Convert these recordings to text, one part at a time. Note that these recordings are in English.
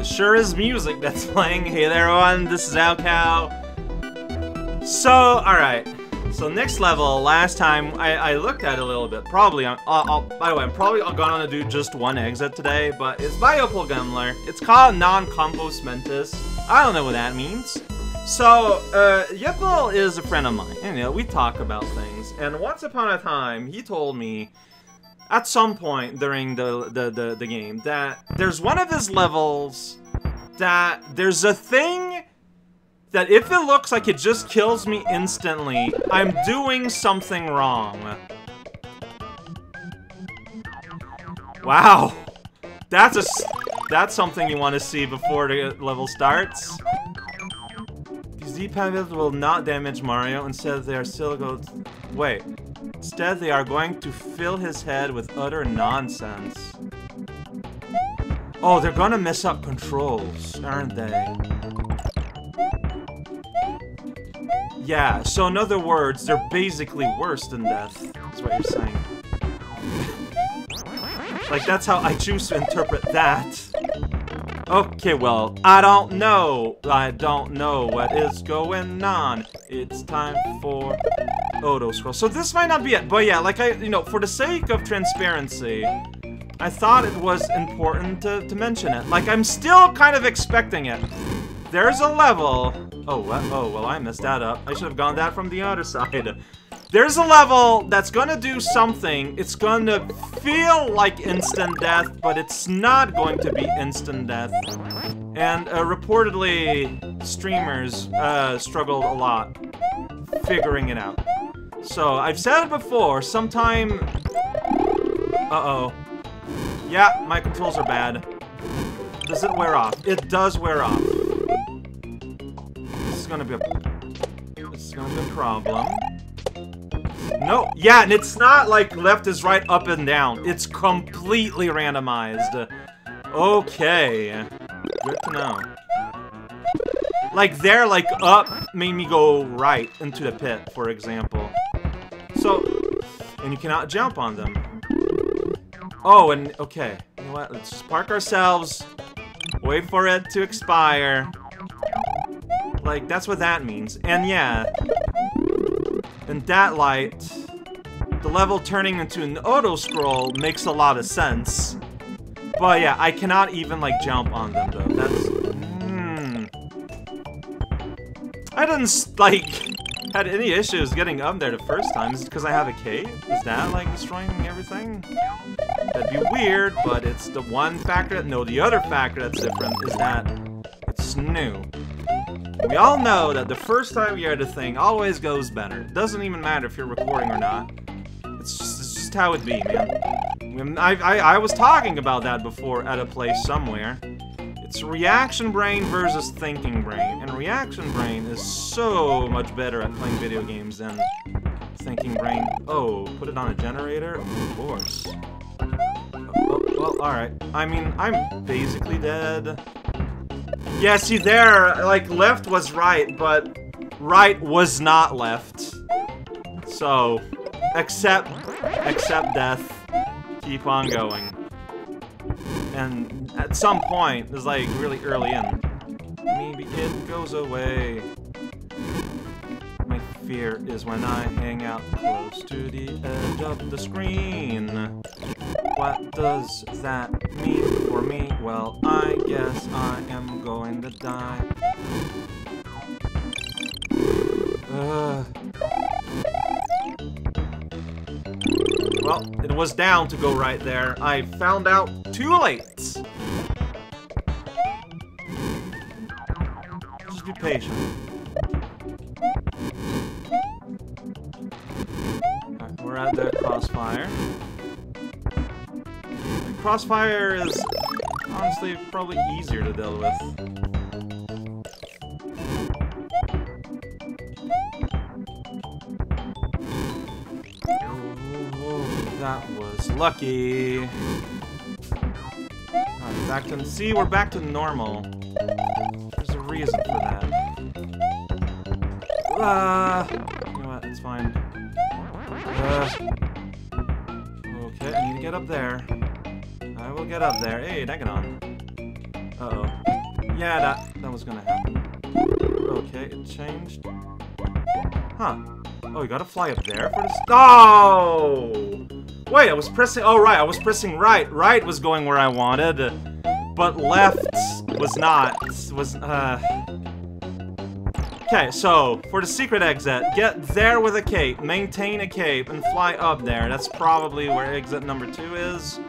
It sure is music that's playing. Hey there, everyone. This is raocow. So, alright. So next level, last time, I, I looked at a little bit. Probably, uh, I'll, by the way, I'm probably gonna do just one exit today, but it's Jolpengammler. It's called Non-Compos Mentis. I don't know what that means. So, uh, Yipple is a friend of mine. And, you know, we talk about things. And once upon a time, he told me, at some point during the, the, the, the game, that there's one of his levels that there's a thing that if it looks like it just kills me instantly, I'm doing something wrong. Wow. That's a that's something you want to see before the level starts. These D-pad will not damage Mario, instead they are still go Wait. Instead they are going to fill his head with utter nonsense. Oh, they're gonna mess up controls, aren't they? Yeah, so in other words, they're basically worse than death, is what you're saying. like, that's how I choose to interpret that. Okay, well, I don't know. I don't know what is going on. It's time for Auto Scroll. So this might not be it, but yeah, like I, you know, for the sake of transparency, I thought it was important to, to mention it. Like, I'm still kind of expecting it. There's a level Oh? Oh, well, I messed that up. I should have gone that from the other side. There's a level that's gonna do something. It's gonna feel like instant death, but it's not going to be instant death. And uh, reportedly, streamers uh, struggled a lot figuring it out. So, I've said it before, sometime... Uh-oh. Yeah, my controls are bad. Does it wear off? It does wear off This is gonna be a... This is gonna be a problem. No, yeah, and it's not like left is right, up and down. It's completely randomized. Okay. Good to know. Like, there, like, up made me go right into the pit, for example. So, and you cannot jump on them. Oh, and, okay. You know what? Let's just park ourselves. Wait for it to expire. Like, that's what that means. And yeah, in that light, the level turning into an auto-scroll makes a lot of sense. But yeah, I cannot even, like, jump on them, though. That's... Hmm... I didn't, like, had any issues getting up there the first time. Is it because I have a cave? Is that, like, destroying everything? That'd be weird, but it's the one factor that... No, the other factor that's different is that it's new. We all know that the first time you hear the thing always goes better. It doesn't even matter if you're recording or not. It's just, it's just how it be, man. I, I, I was talking about that before at a place somewhere. It's reaction brain versus thinking brain. And reaction brain is so much better at playing video games than thinking brain. Oh, put it on a generator? Of course. Oh, well, alright. I mean, I'm basically dead. Yeah, see there, like, left was right, but right was not left. So, accept, accept death, keep on going. And at some point, it's like really early in, maybe it goes away. My fear is when I hang out close to the edge of the screen. What does that mean for me? Well, I guess I am going to die. Uh. Well, it was down to go right there. I found out too late. Just be patient. We're at the crossfire. Crossfire is honestly probably easier to deal with. That was lucky. Right, back to see, we're back to normal. There's a reason for that. Uh, you know what? It's fine. Uh, okay, I need to get up there. Get up there. Hey, Neganon. Uh-oh. Yeah, that that was gonna happen. Okay, it changed. Huh. Oh, you gotta fly up there for this? Oh! Wait, I was pressing- oh right, I was pressing right. Right was going where I wanted, but left was not. Was, uh... Okay, so, for the secret exit, get there with a cape, maintain a cape, and fly up there. That's probably where exit number two is.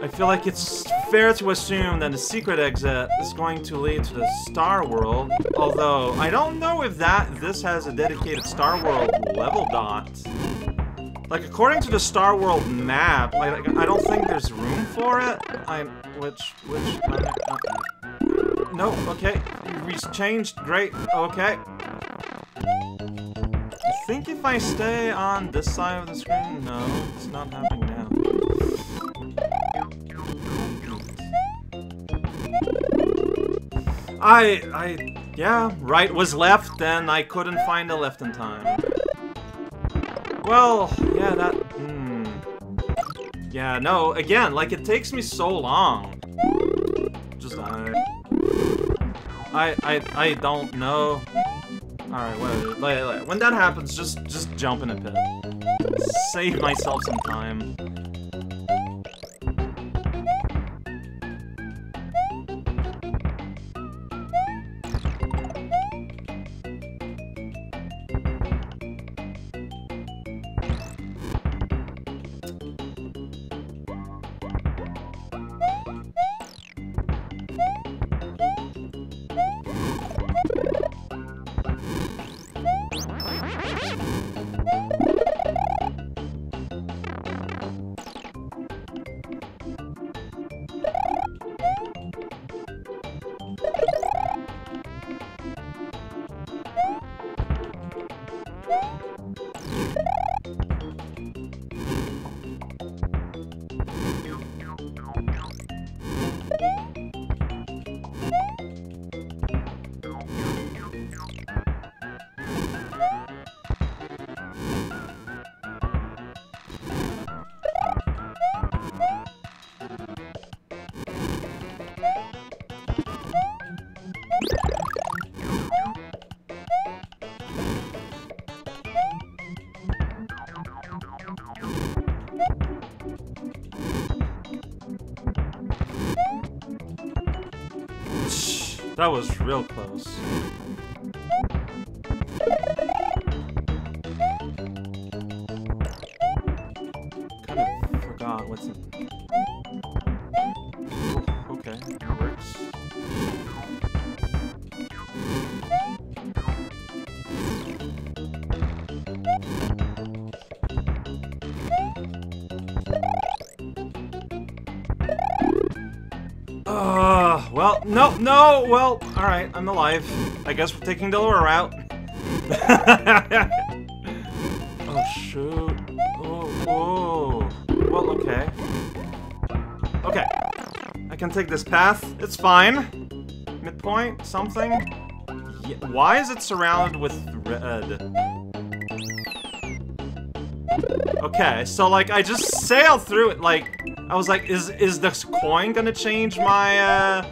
I feel like it's fair to assume that the secret exit is going to lead to the Star World, although I don't know if that this has a dedicated Star World level dot. Like, according to the Star World map, I, I don't think there's room for it. I'm... which, which, uh, uh, no, okay, we changed, great, okay. I think if I stay on this side of the screen, no, it's not happening I, I, yeah, right was left, and I couldn't find the left in time. Well, yeah, that, hmm. Yeah, no, again, like, it takes me so long. Just, I, I, I, I don't know. Alright, wait, wait, wait, when that happens, just, just jump in a pit. Save myself some time. That was real close. Uh, well, no, no, well, alright, I'm alive. I guess we're taking the lower route. oh, shoot. Oh, oh. Well, okay. Okay. I can take this path. It's fine. Midpoint? Something? Yeah, why is it surrounded with red? Okay, so, like, I just sailed through it, like... I was like, is is this coin gonna change my uh,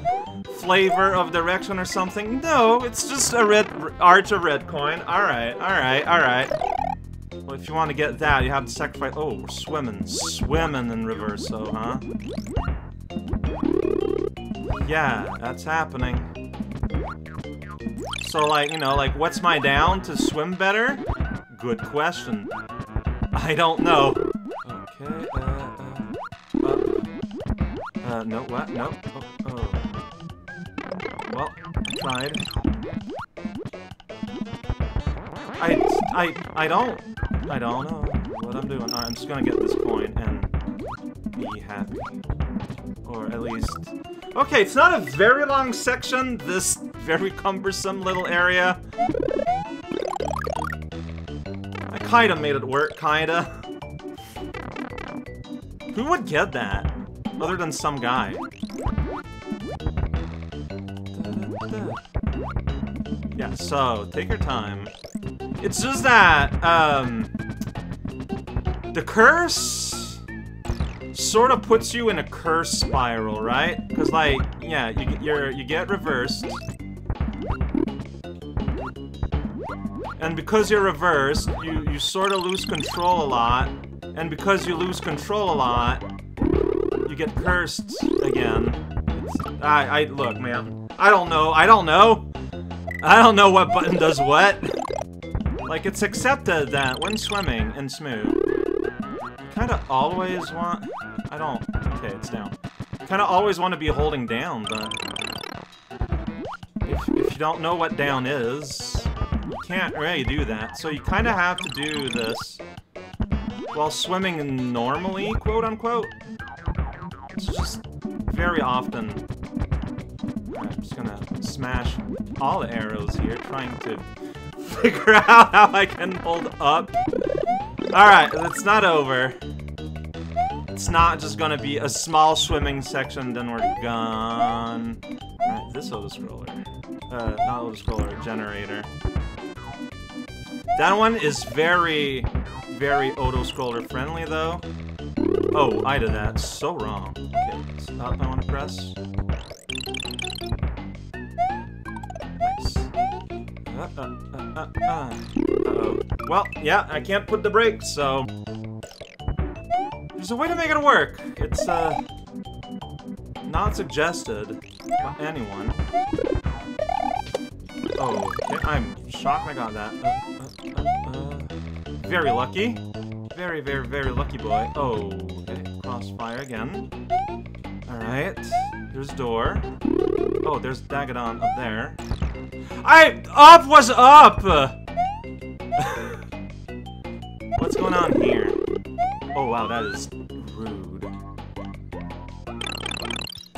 flavor of direction or something? No, it's just a red arch of red coin. All right, all right, all right. Well, if you want to get that, you have to sacrifice. Oh, we're swimming, swimming in Reverso, huh? Yeah, that's happening. So, like, you know, like, what's my down to swim better? Good question. I don't know. Okay. Uh, uh, no, what? No. Oh, oh. Well, I tried. I, I, I don't, I don't know what I'm doing. I'm just gonna get this coin and be happy. Or at least... Okay, it's not a very long section, this very cumbersome little area. Kinda made it work, kinda. Who would get that? Other than some guy. Yeah, so, take your time. It's just that, um... The curse sort of puts you in a curse spiral, right? Because, like, yeah, you, you're, you get reversed. And because you're reversed, you, you sort of lose control a lot. And because you lose control a lot, you get cursed again. I, I, look, man. I don't know. I don't know. I don't know what button does what. Like, it's accepted that when swimming in Smooth, kind of always want... I don't... Okay, it's down. Kind of always want to be holding down, but... If, if you don't know what down is, you can't really do that. So you kind of have to do this while swimming normally, quote-unquote. It's just very often... I'm just gonna smash all the arrows here, trying to figure out how I can hold up. Alright, it's not over. It's not just gonna be a small swimming section, then we're gone. Alright, this auto-scroller. Uh, not auto-scroller, generator. That one is very, very auto-scroller friendly, though. Oh, I did that so wrong. Okay, stop, I want to press. Uh, uh, uh, uh, oh Well, yeah, I can't put the brakes, so... There's a way to make it work. It's, uh... Not suggested by anyone. Oh, okay. I'm shocked I got that. Uh, uh, uh, very lucky. Very, very, very lucky boy. Oh, okay. Crossfire again. Alright. There's door. Oh, there's Dagadon up there. I up was up. What's going on here? Oh wow, that is rude.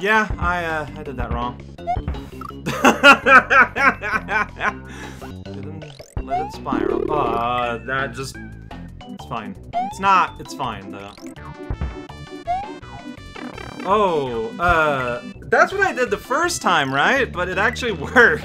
Yeah, I uh, I did that wrong. Let it spiral. Uh, that just it's fine. It's not. It's fine though. Oh, uh, that's what I did the first time, right? But it actually worked.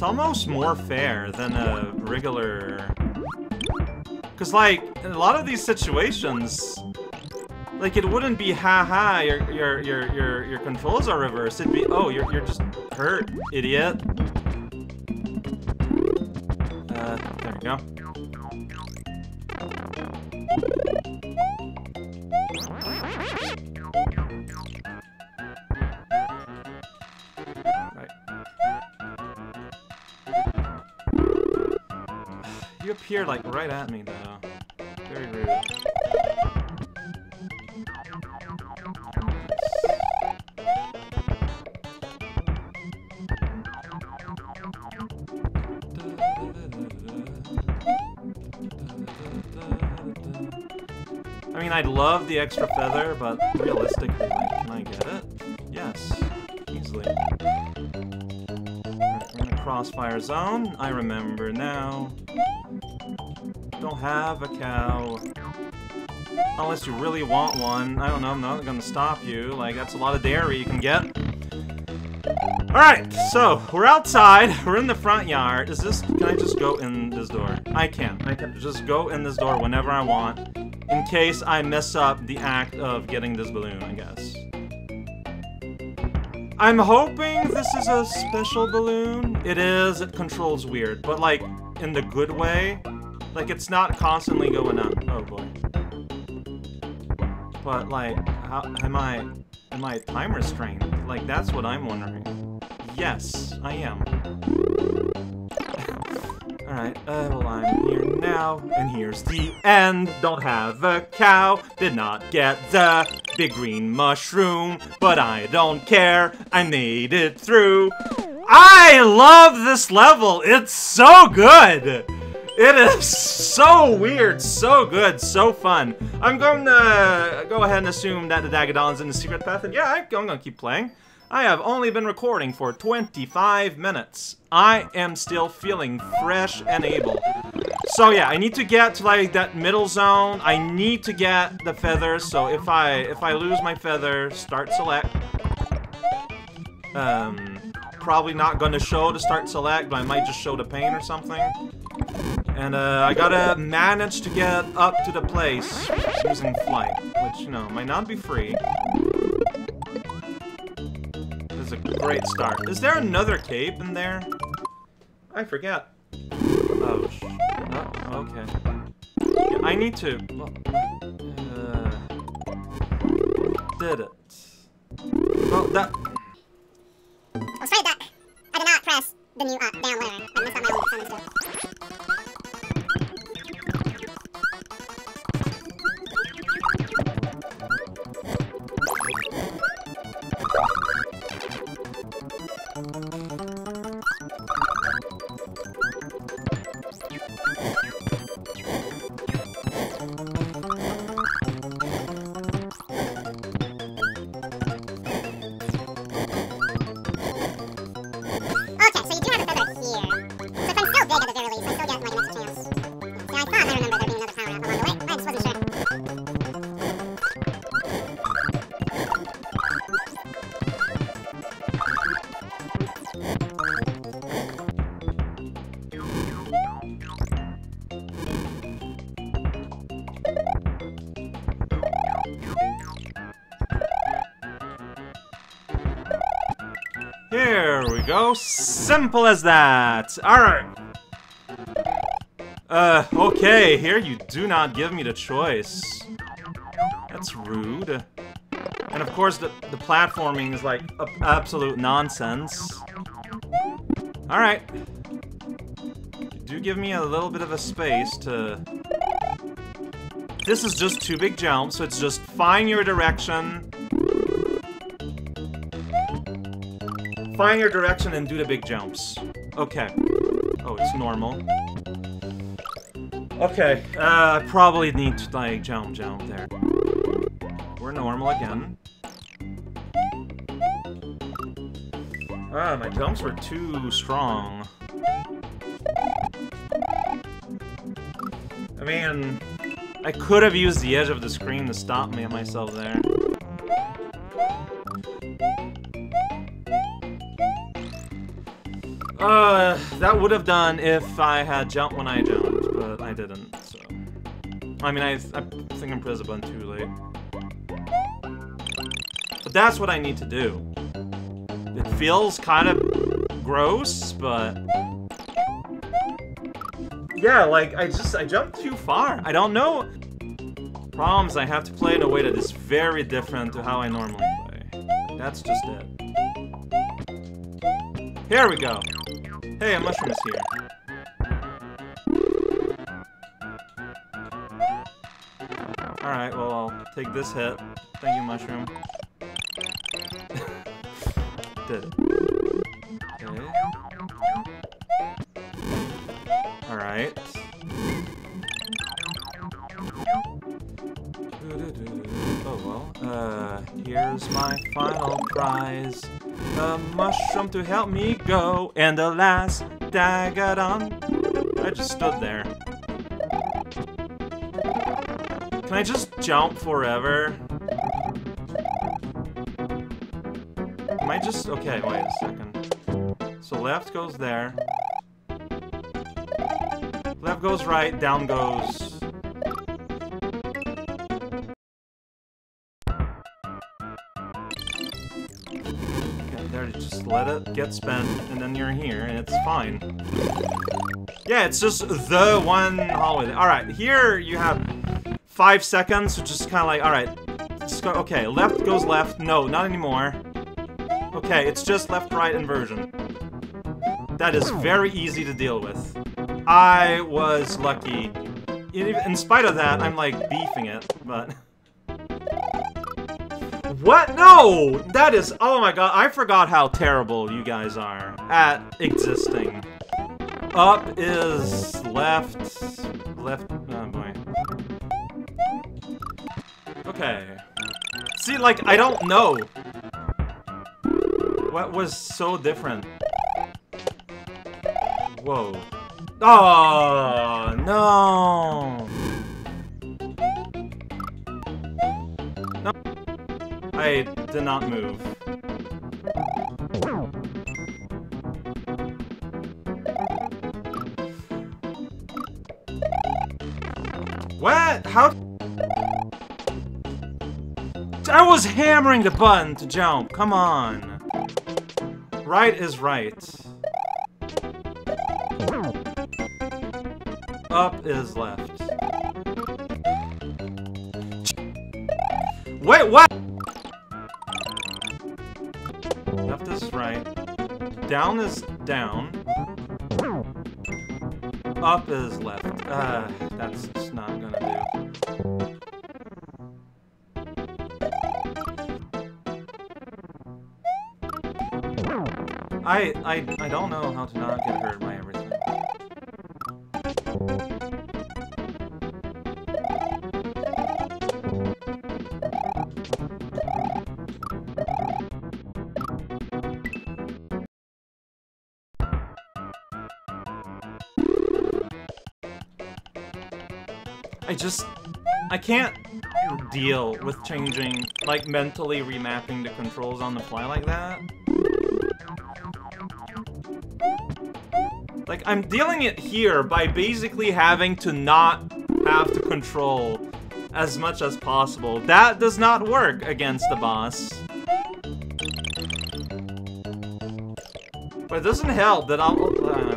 It's almost more fair than a regular... Because, like, in a lot of these situations, like, it wouldn't be, ha-ha, your, your, your, your, your controls are reversed. It'd be, oh, you're, you're just hurt, idiot. Uh, there we go. Appeared, like, right at me, though. Very rude. I mean, I'd love the extra feather, but realistically, like, can I get it? Yes, easily. Right, we're in a crossfire zone. I remember now. Have a cow. Unless you really want one. I don't know, I'm not gonna stop you. Like, that's a lot of dairy you can get. Alright, so, we're outside. We're in the front yard. Is this... Can I just go in this door? I can. I can just go in this door whenever I want. In case I mess up the act of getting this balloon, I guess. I'm hoping this is a special balloon. It is. It controls weird. But, like, in the good way. Like, it's not constantly going up. Oh, boy. But, like, how am I... Am I time restrained? Like, that's what I'm wondering. Yes, I am. Alright, uh, well, I'm here now, and here's the end. Don't have a cow, did not get the big green mushroom, but I don't care, I made it through. I love this level, it's so good! It is so weird, so good, so fun. I'm going to go ahead and assume that the Dagadon's in the secret path, and yeah, I'm gonna keep playing. I have only been recording for 25 minutes. I am still feeling fresh and able. So yeah, I need to get to like that middle zone. I need to get the feathers. So if I if I lose my feather, start select. Um, probably not going to show the start select, but I might just show the pain or something. And uh, I gotta manage to get up to the place using flight, which you know might not be free is a great start. Is there another cape in there? I forget. Oh, sh oh okay. Yeah, I need to... Uh, did it. Well, that... Oh, sorry, Duck. I did not press the new up, down letter. I my go. Simple as that. Alright. Uh, okay, here you do not give me the choice. That's rude. And of course, the, the platforming is like absolute nonsense. Alright. Do give me a little bit of a space to... This is just two big jumps, so it's just find your direction, Find your direction and do the big jumps. Okay. Oh, it's normal. Okay, uh, I probably need to, like, jump, jump there. We're normal again. Ah, my jumps were too strong. I mean, I could have used the edge of the screen to stop me and myself there. Uh, that would have done if I had jumped when I jumped, but I didn't, so... I mean, I, I think I'm button too late. But that's what I need to do. It feels kind of gross, but... Yeah, like, I just, I jumped too far. I don't know... Problems, I have to play in a way that is very different to how I normally play. That's just it. Here we go. Hey, a mushroom is here. Alright, well, I'll take this hit. Thank you, mushroom. Did. Okay. Alright. Oh well. Uh, here's my final prize a mushroom to help me go, and the last Dagadon. I just stood there. Can I just jump forever? Am I just... Okay, wait a second. So left goes there. Left goes right, down goes get spent, and then you're here, and it's fine. Yeah, it's just the one hallway. Alright, here you have five seconds, so just kind of like, alright, okay, left goes left, no, not anymore. Okay, it's just left-right inversion. That is very easy to deal with. I was lucky. In spite of that, I'm like beefing it, but... What? No! That is... Oh my god, I forgot how terrible you guys are at existing. Up is left. Left. Oh boy. Okay. See, like, I don't know. What was so different? Whoa. Oh, no. No. I did not move. What? How? I was hammering the button to jump. Come on. Right is right. Up is left. Wait, what? Down is down. Up is left. Uh, that's just not gonna do. I, I, I don't know how to not get hurt by everything. Just... I can't deal with changing, like, mentally remapping the controls on the fly like that. Like, I'm dealing it here by basically having to not have to control as much as possible. That does not work against the boss. But it doesn't help that I'll... I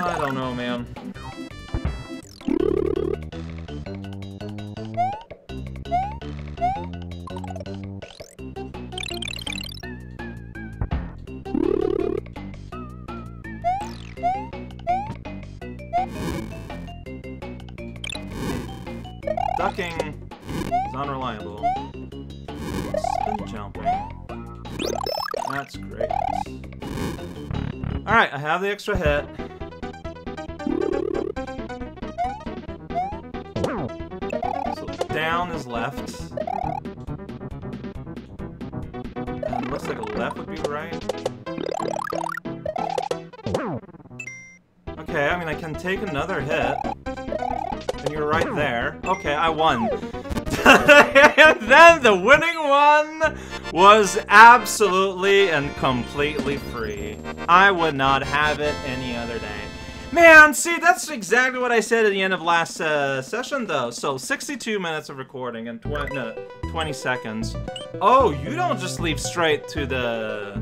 I don't know, man. Ducking is unreliable. Spin jumping. That's great. Alright, I have the extra hit. Down is left. And looks like left would be right. Okay, I mean I can take another hit. And you're right there. Okay, I won. and then the winning one was absolutely and completely free. I would not have it any other. Man, see, that's exactly what I said at the end of last uh, session, though. So, 62 minutes of recording and 20, no, 20 seconds. Oh, you don't just leave straight to the...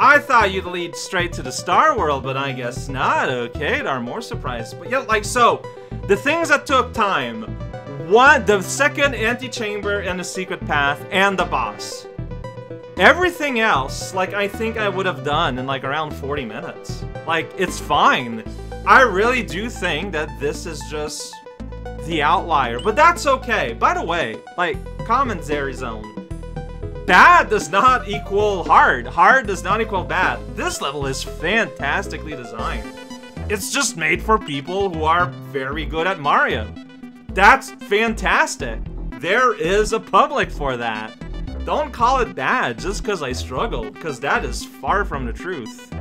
I thought you'd lead straight to the Star World, but I guess not. Okay, there are more surprises. But yeah, like, so, the things that took time. One, the second antechamber and the secret path, and the boss. Everything else, like, I think I would have done in, like, around 40 minutes. Like, it's fine. I really do think that this is just the outlier, but that's okay. By the way, like, commentary zone. Bad does not equal hard. Hard does not equal bad. This level is fantastically designed. It's just made for people who are very good at Mario. That's fantastic. There is a public for that. Don't call it bad just because I struggled, because that is far from the truth.